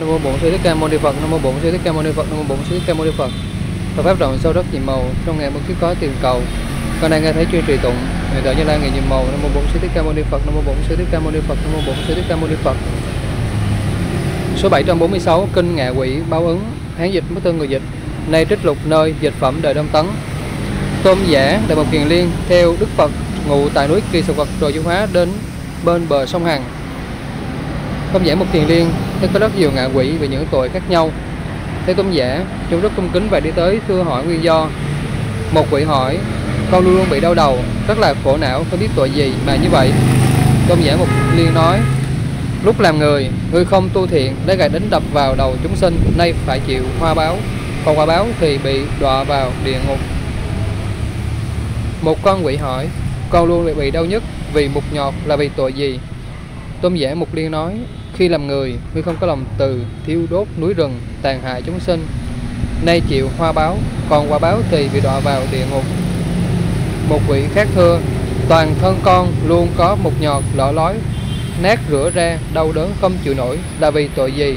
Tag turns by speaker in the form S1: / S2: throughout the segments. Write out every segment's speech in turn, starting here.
S1: nam mô bổn sư thích ca mâu ni phật. Nam mô bổn sư thích ca mâu ni phật. Nam mô bổn sư thích ca mâu ni phật. Phật pháp rộng sâu rất nhiệm màu. Trong ngày bất kiếp có tiền cầu, con đang nghe thấy chuyên trì tụng người đạo như lai ngày nhiệm màu. Nam mô bổn sư thích ca mâu ni phật. Nam mô bổn sư thích ca mâu ni phật. Nam mô bổn sư thích ca mâu ni phật. Số 746 kinh ngạ quỷ, báo ứng hán dịch bất tương người dịch. Nay trích lục nơi dịch phẩm đời đông tấn. Tôn giả đại một kiền liên theo đức phật ngụ tại núi kỳ sầu vật rồi du hóa đến bên bờ sông hằng công giả một thiền liên thấy có rất nhiều ngạ quỷ về những tội khác nhau. Thế công giả, chúng rất cung kính và đi tới thưa hỏi nguyên do. Một quỷ hỏi, con luôn luôn bị đau đầu, rất là khổ não, không biết tội gì mà như vậy? Công giả một liên nói, lúc làm người người không tu thiện lấy gậy đánh đập vào đầu chúng sinh, nay phải chịu hoa báo. Còn quả báo thì bị đọa vào địa ngục. Một con quỷ hỏi, con luôn bị bị đau nhất vì mục nhọt là vì tội gì? Tôn giả mục liên nói khi làm người ngươi không có lòng từ, thiêu đốt, núi rừng, tàn hại chúng sinh. Nay chịu hoa báo, còn quả báo thì bị đọa vào địa ngục. Một vị khác thưa, toàn thân con luôn có một nhọt lọ lói, nát rửa ra, đau đớn không chịu nổi, là vì tội gì?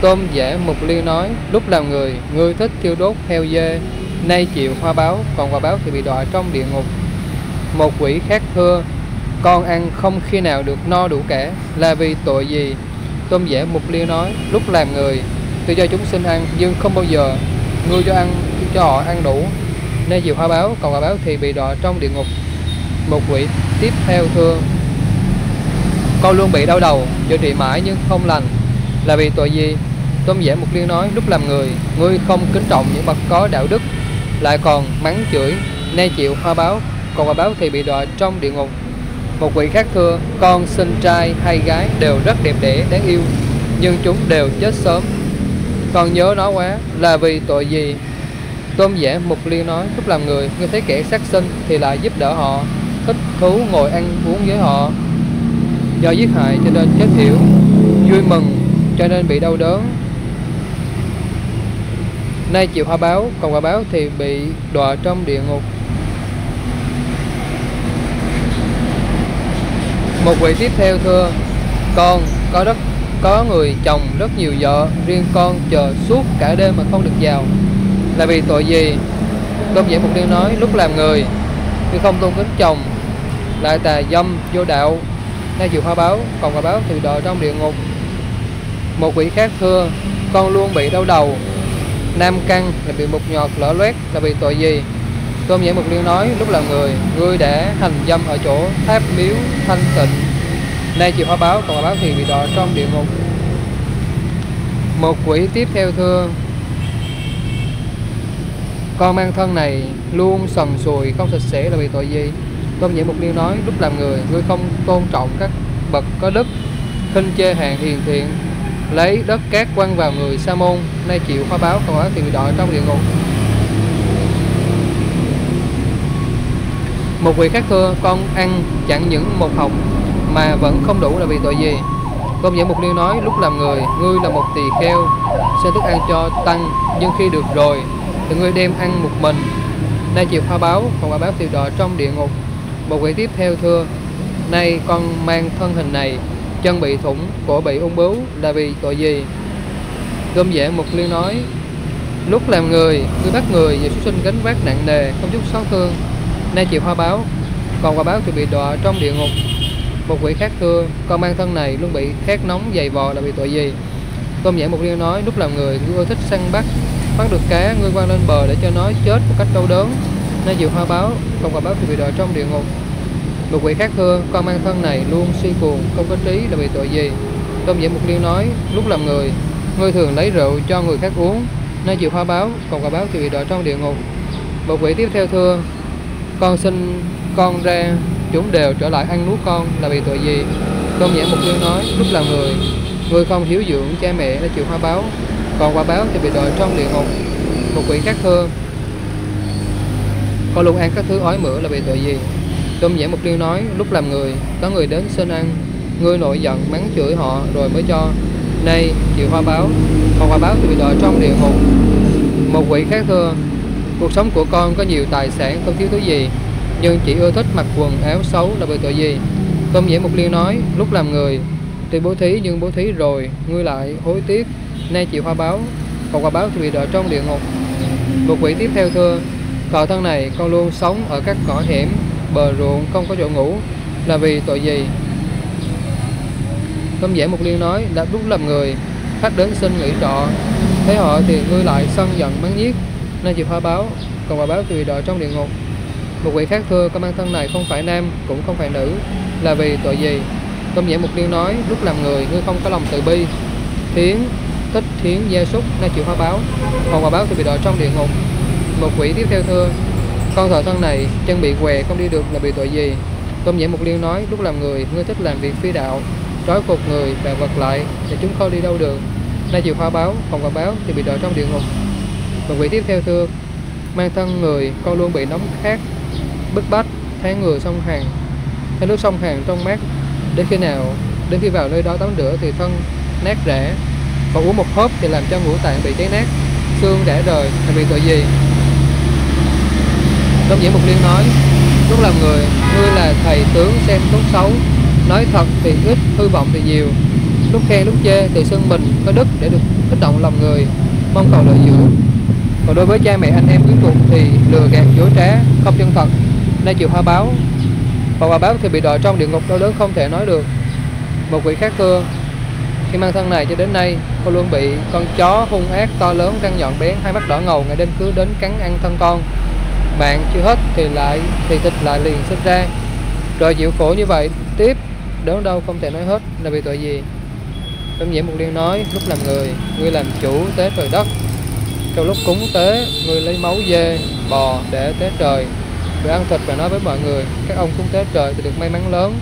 S1: Tôm giả mục liên nói, lúc làm người, ngươi thích thiêu đốt heo dê, nay chịu hoa báo, còn quả báo thì bị đọa trong địa ngục. Một quỷ khác thưa con ăn không khi nào được no đủ cả, là vì tội gì? Tôn giả mục liêu nói, lúc làm người, tôi cho chúng sinh ăn nhưng không bao giờ. Ngươi cho ăn, cho họ ăn đủ. Nên chịu hoa báo còn quả báo thì bị đọa trong địa ngục. Một quỷ tiếp theo thưa, con luôn bị đau đầu chữa trị mãi nhưng không lành, là vì tội gì? Tôn giả mục liêu nói, lúc làm người, ngươi không kính trọng những bậc có đạo đức, lại còn mắng chửi. Nay chịu hoa báo còn quả báo thì bị đọa trong địa ngục một vị khác thưa, con sinh trai hay gái đều rất đẹp đẽ, đáng yêu, nhưng chúng đều chết sớm. Con nhớ nó quá, là vì tội gì? Tôn giả mục liên nói, lúc làm người ngươi thấy kẻ sát sinh thì lại giúp đỡ họ. Thích thú ngồi ăn uống với họ. Do giết hại cho nên chết hiểu vui mừng, cho nên bị đau đớn. Nay chịu hoa báo, còn quả báo thì bị đọa trong địa ngục. Một vị tiếp theo thưa, con, có rất, có người chồng rất nhiều vợ, riêng con chờ suốt cả đêm mà không được vào. Là vì tội gì? Tôn giả mục liên nói, lúc làm người, khi không tôn kính chồng, lại tà dâm vô đạo. Nay chịu hoa báo còn quả báo thì đọa trong địa ngục. Một vị khác thưa, con luôn bị đau đầu, nam căn là bị mục nhọt lở loét, là vì tội gì? Tôn giả mục liên nói, lúc làm người ngươi đã hành dâm ở chỗ tháp miếu thanh tịnh. Nay chịu hoa báo, còn báo thì bị đọa trong địa ngục. Một quỷ tiếp theo thưa, con mang thân này luôn sần sùi, không sạch sẽ là vì tội gì? Tôn giả mục liên nói, lúc làm người ngươi không tôn trọng các bậc có đức, khinh chê hàng hiền thiện, lấy đất cát quăng vào người sa môn nay chịu hoa báo, còn báo thì bị đọa trong địa ngục. Một vị khác thưa, con ăn chẳng những một hộp mà vẫn không đủ là vì tội gì? Công giả mục liêu nói, lúc làm người, ngươi là một tỳ kheo, Sẽ thức ăn cho tăng, nhưng khi được rồi, thì ngươi đem ăn một mình. Nay chịu hoa báo còn quả báo thì đọa trong địa ngục. Một vị tiếp theo thưa, nay con mang thân hình này, chân bị thủng, cổ bị ung bướu, là vì tội gì? Tôn giả mục liên nói, lúc làm người, ngươi bắt người và xuất sinh gánh vác nặng nề, không chút xót thương nay chịu hoa báo, còn quả báo thì bị đọa trong địa ngục. Một quỷ khác thưa, con mang thân này luôn bị khát nóng dày vò là vì tội gì? Tôn giả một liêu nói, lúc làm người ngươi thích săn bắt bắt được cá ngươi quăng lên bờ để cho nó chết một cách đau đớn. Nay chịu hoa báo, còn quả báo thì bị đọa trong địa ngục. Một quỷ khác thưa, con mang thân này luôn suy cuồng, không có trí là vì tội gì? Tôn giả một liêu nói, lúc làm người ngươi thường lấy rượu cho người khác uống. Nay chịu hoa báo, còn quả báo thì bị đọa trong địa ngục. Một quỷ tiếp theo thưa con xin con ra chúng đều trở lại ăn nuốt con là vì tội gì? Tôn giả mục tiêu nói, lúc làm người người không hiếu dưỡng cha mẹ đã chịu hoa báo, còn quả báo thì bị đọa trong địa ngục, một vị khác hơn. con luôn ăn các thứ ói mửa là vì tội gì? Tôn giả mục tiêu nói, lúc làm người, có người đến xin ăn ngươi nổi giận mắng chửi họ rồi mới cho. Nay, chịu hoa báo, còn quả báo thì bị đọa trong địa ngục, một vị khác thưa cuộc sống của con có nhiều tài sản, không thiếu thứ gì, nhưng chỉ ưa thích mặc quần áo xấu là bởi tội gì? Tôn dễ mục liên nói, lúc làm người Tuy bố thí nhưng bố thí rồi, Ngươi lại hối tiếc. Nay chịu hoa báo, Còn quả báo thì bị đọa trong địa ngục. Một quỷ tiếp theo thưa Cậu thân này con luôn sống ở các cỏ hẻm, Bờ ruộng không có chỗ ngủ, Là vì tội gì? Tâm dễ một liên nói, đã lúc làm người, Khách đến xin nghỉ trọ, Thấy họ thì ngươi lại sân giận mắng nhiếc. Nên chịu hoa báo Còn quả báo thì bị đọa trong địa ngục Một vị khác thưa con mang thân này không phải nam Cũng không phải nữ Là vì tội gì Công giải Mục Liên nói, lúc làm người, ngươi không có lòng từ bi. Thiến, tích thiến gia súc, nay chịu hoa báo. Còn quả báo thì bị đọa trong địa ngục. Một quỷ tiếp theo thưa, con thợ thân này, chân bị què, không đi được là bị tội gì? Công giải Mục Liên nói, lúc làm người, ngươi thích làm việc phi đạo, trói cột người và vật lại, để chúng không đi đâu được. Nay chịu hoa báo, còn quả báo thì bị đọa trong địa ngục và vị tiếp theo thưa, mang thân người, con luôn bị nóng khát, bức bách, tháng người sông hàng. Hay nước sông hàng trong mát đến khi nào đến khi vào nơi đó tắm rửa thì thân nát rã. Còn uống một hớp thì làm cho ngũ tạng bị cháy nát xương rã rời là vì tội gì? Đông Diễn Mục Liên nói Lúc làm người, ngươi là thầy tướng xem tốt xấu Nói thật thì ít, hư vọng thì nhiều. Lúc khen lúc chê thì xưng mình có đức để được kích động lòng người Mong cầu lợi dưỡng. Còn đối với cha mẹ anh em quyến thuộc thì lừa gạt dối trá, không chân thật. Nay chịu hoa báo. Và hoa báo thì bị đọa trong địa ngục đau đớn không thể nói được. Một vị khác thưa khi mang thân này cho đến nay cô luôn bị con chó hung ác to lớn răng nhọn bén hai mắt đỏ ngầu ngày đêm cứ đến cắn ăn thân con. Mạng chưa hết thì lại thì thịt lại liền sinh ra. Rồi chịu khổ như vậy tiếp đớn đau không thể nói hết là vì tội gì? Tâm nhiễm một liên nói lúc làm người ngươi làm chủ tế trời đất trong lúc cúng tế, người lấy máu dê, bò để tế trời rồi ăn thịt và nói với mọi người, các ông cúng tế trời thì được may mắn lớn.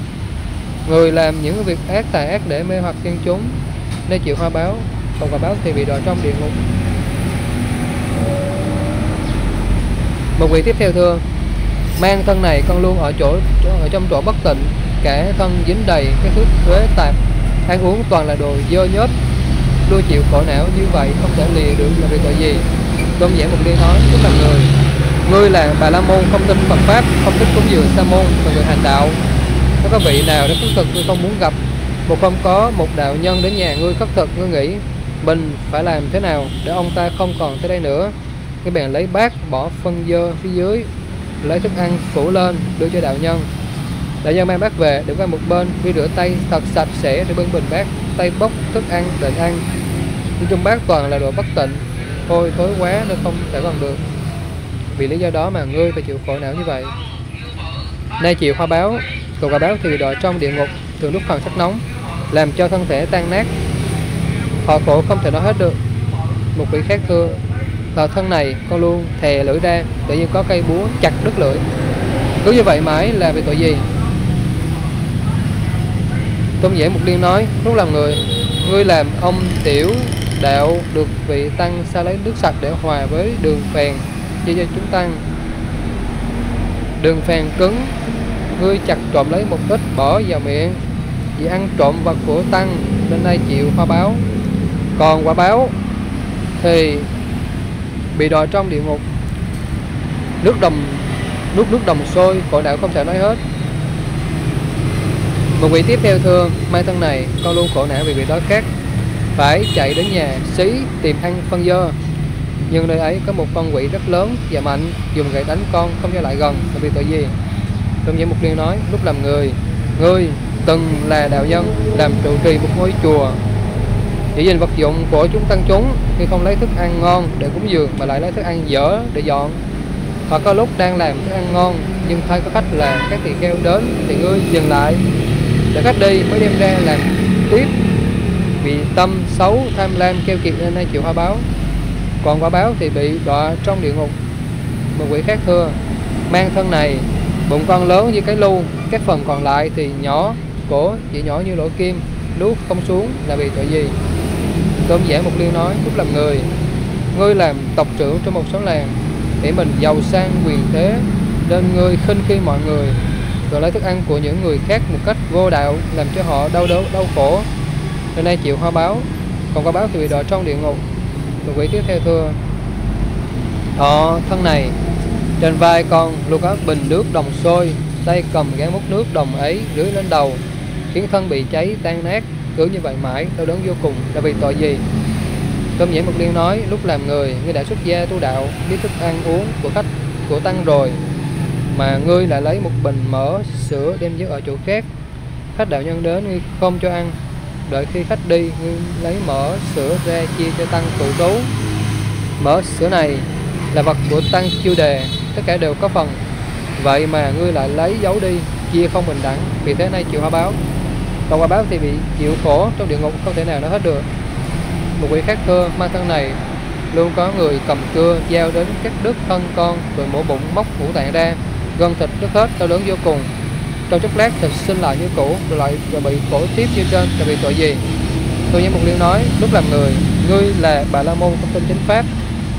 S1: Người làm những việc ác tà ác để mê hoặc dân chúng, nên chịu hoa báo, còn quả báo thì bị đọa trong địa ngục. Một vị tiếp theo thưa, mang thân này con luôn ở chỗ ở trong chỗ bất tịnh cả thân dính đầy cái thứ thuế tạp, ăn uống toàn là đồ dơ nhớt luôn chịu khổ não như vậy không thể lìa được là vì tội gì? Tôn giả một đi nói tức là người. Ngươi là bà la môn, không tin phật pháp, không thích cúng dường sa môn và người hành đạo. Nếu có vị nào đến khất thực ngươi không muốn gặp? Một không có một đạo nhân đến nhà ngươi khất thực, ngươi nghĩ, mình phải làm thế nào để ông ta không còn tới đây nữa? Cái bèn lấy bát bỏ phân dơ phía dưới, lấy thức ăn phủ lên, đưa cho đạo nhân. Đạo nhân mang bát về để qua một bên đi rửa tay thật sạch sẽ để bưng bình bát. Tay bốc thức ăn định ăn nhưng trong bác toàn là đồ bất tịnh. Thôi thối quá nên không thể còn được. Vì lý do đó mà ngươi phải chịu khổ não như vậy. Nay chịu hoa báo, cầu quả báo thì đọa trong địa ngục, thường lúc phần sắc nóng, làm cho thân thể tan nát. Họ khổ không thể nói hết được. Một vị khác thưa vào thân này con luôn thè lưỡi ra, tự nhiên có cây búa chặt đứt lưỡi. Cứ như vậy mãi là vì tội gì? Tôn giả mục liên nói, lúc làm người, ngươi làm ông tiểu đạo được vị tăng xa lấy nước sạch để hòa với đường phèn, chia cho chúng tăng. Đường phèn cứng, ngươi chặt trộm lấy một ít bỏ vào miệng, vì ăn trộm vật của tăng nên nay chịu hoa báo. Còn quả báo thì bị đòi trong địa ngục. Nước đồng, nước nước đồng sôi cội đạo không thể nói hết. Một vị tiếp theo thương mai thân này, con luôn khổ não vì bị đói khát phải chạy đến nhà xí tìm ăn phân dơ. Nhưng nơi ấy có một con quỷ rất lớn và mạnh, dùng gậy đánh con không cho lại gần, là vì tội gì? Trong những mục liên nói, lúc làm người ngươi từng là đạo nhân, làm trụ trì một ngôi chùa. Chỉ nhìn vật dụng của chúng tăng chúng, khi không lấy thức ăn ngon để cúng dường mà lại lấy thức ăn dở để dọn. Hoặc có lúc đang làm thức ăn ngon, nhưng thấy có khách là các tỳ kheo đến thì ngươi dừng lại. Để khách đi, mới đem ra làm tiếp bị tâm xấu, tham lam, keo kiệt nên hay chịu hoa báo. Còn quả báo thì bị đọa trong địa ngục. Một vị khác thưa, mang thân này, bụng con lớn như cái lu, các phần còn lại thì nhỏ, cổ chỉ nhỏ như lỗ kim, nuốt không xuống là vì tội gì? Tôn giả một liêu nói lúc làm người. Ngươi làm tộc trưởng trong một số làng, để mình giàu sang quyền thế, nên ngươi khinh khi mọi người, rồi lấy thức ăn của những người khác một cách vô đạo, làm cho họ đau đớn, đau khổ nên nay chịu hoa báo còn hoa báo thì bị đọa trong địa ngục. Lục vị tiếp theo thưa thọ ờ, thân này, trên vai con luôn có bình nước đồng sôi, tay cầm gán múc nước đồng ấy rưới lên đầu, khiến thân bị cháy tan nát. Cứ như vậy mãi, đau đớn vô cùng là vì tội gì? Tôm Nhãn Mục Liên nói, lúc làm người, ngươi đã xuất gia tu đạo, biết thức ăn uống của khách, của tăng rồi, mà ngươi lại lấy một bình mỡ sữa đem giữ ở chỗ khác. Khách đạo nhân đến, ngươi không cho ăn đợi khi khách đi ngươi lấy mỡ, sữa ra chia cho tăng tụ tú mỡ, sữa này là vật của tăng chiêu đề, tất cả đều có phần. Vậy mà ngươi lại lấy giấu đi, chia không bình đẳng, vì thế nay chịu hoa báo. Còn hoa báo thì bị chịu khổ, trong địa ngục không thể nào nói hết được. Một vị khác thưa mang thân này, luôn có người cầm cưa giao đến các đứt thân con rồi mổ bụng móc ngũ tạng ra gân thịt đứt hết đau đớn vô cùng trong chốc lát thịt xin lại như cũ rồi lại rồi bị cổ tiếp như trên là bị tội gì? Tôi nhớ một liêu nói, lúc làm người, ngươi là bà la môn không tin chính pháp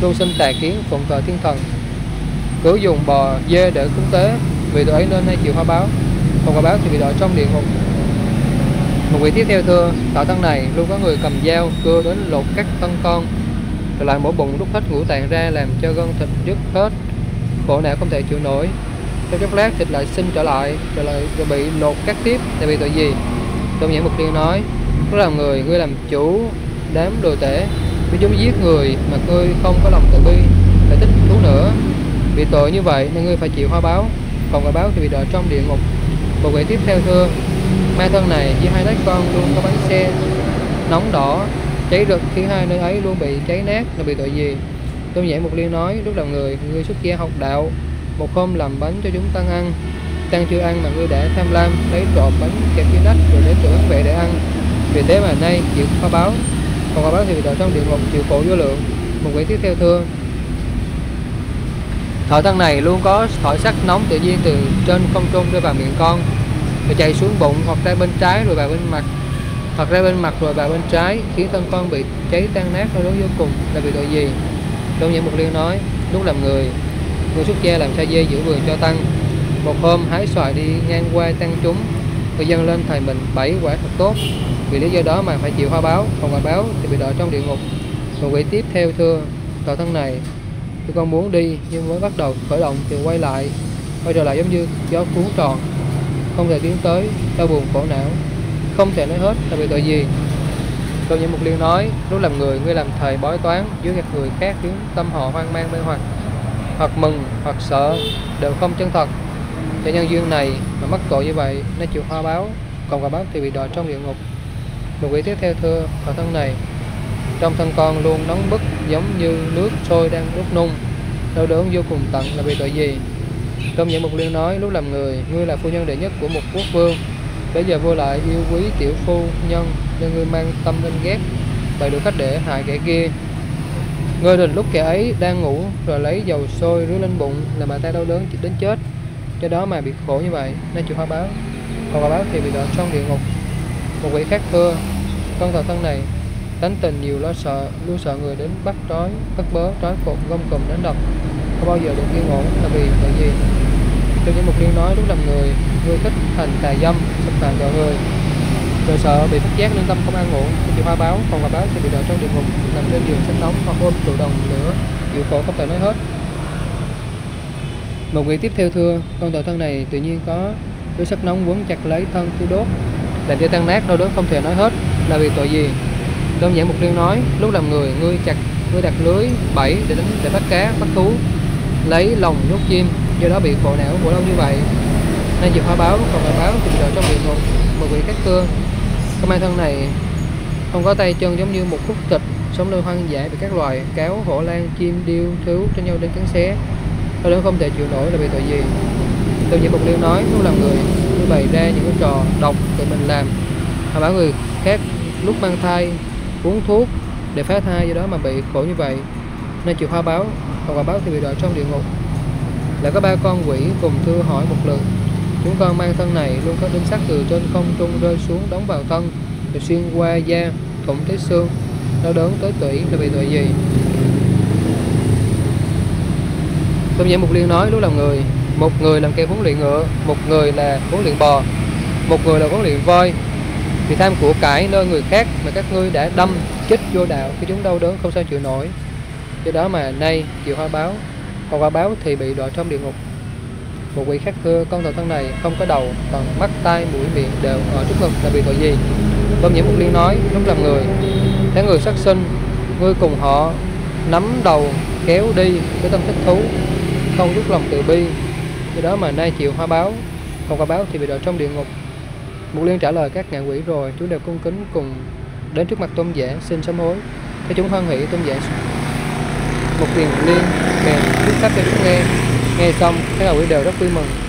S1: luôn sinh tà kiến phụng thờ thiên thần. Cứ dùng bò, dê để cúng tế, vì tội ấy nên hay chịu hoa báo. Không hoa báo thì bị đọa trong địa ngục. Một vị tiếp theo thưa tạo thân này, luôn có người cầm dao, cưa đến lột cắt thân con. Rồi lại mổ bụng, đút hết ngũ tạng ra, làm cho gân thịt đứt hết. Khổ não không thể chịu nổi trong chốc lát thịt lại sinh trở lại rồi lại rồi bị lột cắt tiếp, tại vì tội gì? Trong những mục tiên nói nó làm người, ngươi làm chủ, đám đồ tể. Vì chúng giết người mà ngươi không có lòng từ bi lại thích thú nữa. Vì tội như vậy nên ngươi phải chịu hoa báo. Còn quả báo thì bị đọa trong địa ngục. Một vị tiếp theo thưa mai thân này với hai đứa con luôn có bánh xe nóng đỏ. Cháy rực khiến hai nơi ấy luôn bị cháy nát là bị tội gì? Tôn giả một liên nói, lúc đầu người người xuất gia học đạo một hôm làm bánh cho chúng tăng ăn. Tăng chưa ăn mà ngươi đã tham lam, lấy trộm bánh kẹp dưới nách rồi để chỗ vệ để ăn. Vì thế mà nay chịu khó báo còn khoa báo thì bị đọa trong địa ngục chịu khổ vô lượng. Một vị tiếp theo thưa. Thọ tăng này luôn có thổi sắc nóng tự nhiên từ trên không trung rơi vào miệng con. Rồi chạy xuống bụng hoặc ra bên trái rồi vào bên mặt. Hoặc ra bên mặt rồi vào bên trái, khiến thân con bị cháy tan nát, đau đớn vô cùng. Là vì tội gì? Đông Nhãn Mục Liên nói, lúc làm người người xuất gia làm sa dê giữ vườn cho tăng. Một hôm hái xoài đi ngang qua tăng chúng. Người dân lên thầy mình bảy quả thật tốt. Vì lý do đó mà phải chịu hoa báo còn quả báo thì bị đọa trong địa ngục. Một vị tiếp theo thưa tội thân này tôi con muốn đi nhưng mới bắt đầu khởi động thì quay lại. Quay trở lại giống như gió cuốn tròn. Không thể tiến tới đau buồn khổ não. Không thể nói hết là bị tội gì? Câu như Mục Liên nói, lúc làm người, ngươi làm thầy bói toán dưới gạt người khác khiến tâm họ hoang mang mê hoặc, hoặc mừng, hoặc sợ, đều không chân thật. Cho nhân duyên này mà mắc tội như vậy, nó chịu hoa báo, còn quả báo thì bị đọa trong địa ngục. Một vị tiếp theo thưa, ở thân này, trong thân con luôn nóng bức giống như nước sôi đang đốt nung, đau đớn vô cùng tận là vì tội gì? trong những Mục Liên nói, lúc làm người, ngươi là phu nhân đệ nhất của một quốc vương, bây giờ vua lại yêu quý tiểu phu nhân nên ngươi mang tâm lên ghét bày được cách để hại kẻ kia ngươi đình lúc kẻ ấy đang ngủ rồi lấy dầu sôi rưới lên bụng là bà ta đau đớn đến chết. Cho đó mà bị khổ như vậy, nên chịu hoa báo. Còn hoa báo thì bị đọa trong địa ngục. Một vị khác thưa, con thờ thân này, tánh tình nhiều lo sợ, luôn sợ người đến bắt trói bắt bớ, trói cột gông cùm đánh đập. Không bao giờ được yên ổn, là vì tại gì? Trong những mục liên nói lúc làm người người thích thành tà dâm, xâm phạm vợ người rồi sợ bị phát giác lương tâm không an ngủ chịu hoa báo còn hoa báo sẽ bị đọa trong địa ngục, nằm trên giường sách nóng hoặc ôm trụ đồng lửa chịu khổ không thể nói hết. Một vị tiếp theo thưa, con tội thân này tự nhiên có đôi sắc nóng quấn chặt lấy thân thiêu đốt. Làm cho tan nát, đau đớn không thể nói hết, là vì tội gì? Đơn giản một liên nói, lúc làm người, ngươi chặt, ngươi đặt lưới bẫy để đánh, để bắt cá, bắt thú, lấy lòng nhốt chim, do đó bị khổ não khổ lâu như vậy. Nên chịu hoa báo còn là báo thì đợi trong địa ngục. Một vị các cương cái mai thân này không có tay chân giống như một khúc thịt sống nơi hoang dã bị các loài cáo, hổ, lan, chim, điêu thú cho nhau đến cắn xé. Đau đớn không thể chịu nổi là vì tội gì. Từ những mục liêu nói lúc làm người như bày ra những cái trò độc tự mình làm. Mà bảo người khác lúc mang thai, uống thuốc để phá thai do đó mà bị khổ như vậy. Nên chịu hoa báo, còn quả báo thì bị đọa trong địa ngục. Lại có ba con quỷ cùng thưa hỏi một lượt chúng con mang thân này luôn có đinh sắt từ trên không trung rơi xuống đóng vào thân. Rồi xuyên qua da thủng tới xương. Đau đớn tới tủy là bị tội gì? Tôn giả Mục Liên nói lúc làm người, Một người làm cây huấn luyện ngựa, Một người là huấn luyện bò, Một người là huấn luyện voi. Vì tham của cải nơi người khác Mà các ngươi đã đâm chết vô đạo Khi chúng đau đớn không sao chịu nổi. Do đó mà nay chịu hoa báo, Còn hoa báo thì bị đọa trong địa ngục một vị khác thưa con tàu thân này không có đầu còn mắt tai mũi miệng đều ở trước ngực là vì tội gì? Bơm nhiễm Mục Liên nói, lúc làm người, thấy người sát sinh, ngươi cùng họ nắm đầu kéo đi với tâm thích thú, không rút lòng từ bi, do đó mà nay chịu hoa báo, không hoa báo thì bị đọa trong địa ngục. Mục Liên trả lời các ngạ quỷ rồi, chúng đều cung kính cùng đến trước mặt tôn giả xin sám hối. Thế chúng hoan hỷ tôn giả. Một tiền liên bèn thuyết pháp cho chúng nghe nghe xong các ngạ quý đều rất vui mừng.